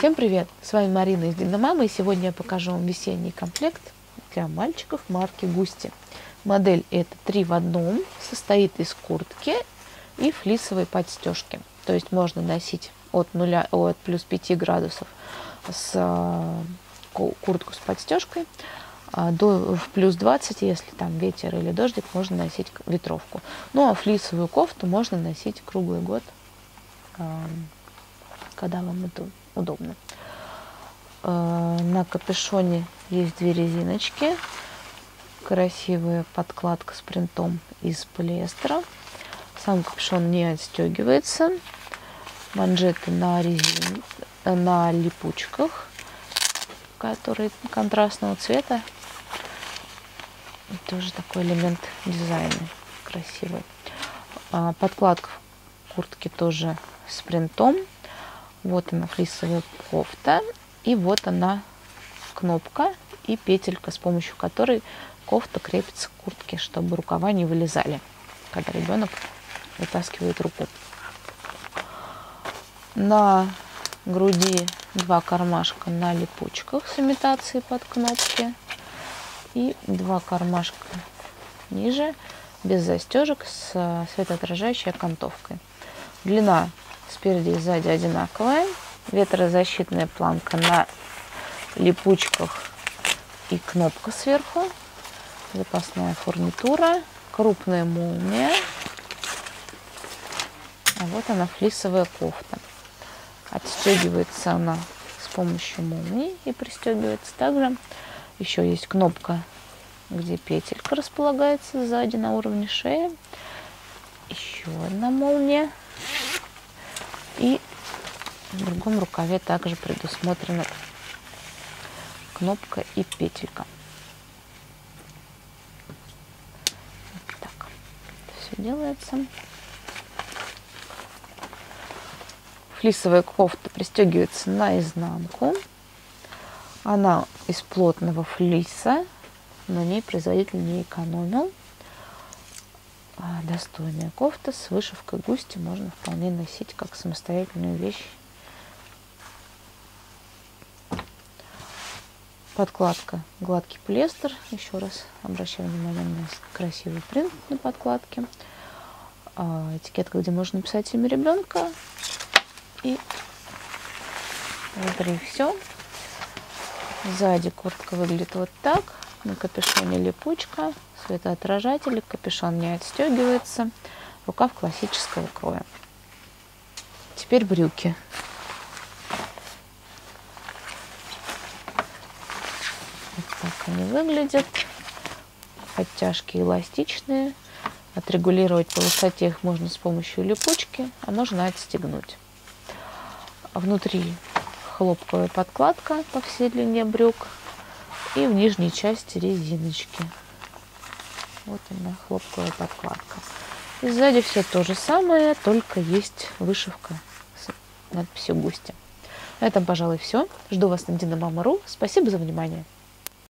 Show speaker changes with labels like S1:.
S1: Всем привет! С вами Марина из Диномамы, и сегодня я покажу вам весенний комплект для мальчиков марки Густи. Модель это 3 в одном, состоит из куртки и флисовой подстежки. То есть можно носить от, 0, от плюс 5 градусов с а, куртку с подстежкой, а, до в плюс 20, если там ветер или дождик, можно носить ветровку. Ну а флисовую кофту можно носить круглый год, а, когда вам это удобно. На капюшоне есть две резиночки, красивая подкладка с принтом из полиэстера. Сам капюшон не отстегивается. Манжеты на резин, на липучках, которые контрастного цвета. Тоже такой элемент дизайна красивый. А, подкладка куртки тоже с принтом. Вот она флисовая кофта. И вот она кнопка и петелька, с помощью которой кофта крепится к куртке, чтобы рукава не вылезали, когда ребенок вытаскивает руку. На груди два кармашка на липучках с имитацией под кнопки и два кармашка ниже без застежек с светоотражающей окантовкой. Длина спереди и сзади одинаковая. Ветрозащитная планка на липучках и кнопка сверху запасная фурнитура, крупная молния. А вот она флисовая кофта. Отстегивается она с помощью молнии и пристегивается также. Еще есть кнопка, где петелька располагается сзади на уровне шеи. Еще одна молния. И в другом рукаве также предусмотрена кнопка и петелька. делается. Флисовая кофта пристегивается наизнанку. Она из плотного флиса. На ней производитель не экономил. А, достойная кофта с вышивкой густи можно вполне носить как самостоятельную вещь. Подкладка гладкий полиэстер. Еще раз обращаю внимание на красивый принт на подкладке. А, этикетка, где можно написать имя ребенка. И внутри все. Сзади куртка выглядит вот так. На капюшоне липучка, светоотражатель, капюшон не отстегивается. Рукав классического кроя. Теперь брюки. Вот так они выглядят. Подтяжки эластичные. Отрегулировать по высоте их можно с помощью липучки, а можно отстегнуть. Внутри хлопковая подкладка по всей длине брюк и в нижней части резиночки. Вот она, хлопковая подкладка. И сзади все то же самое, только есть вышивка с надписью «Густи». На этом, пожалуй, все. Жду вас на Динамама.ру. Спасибо за внимание.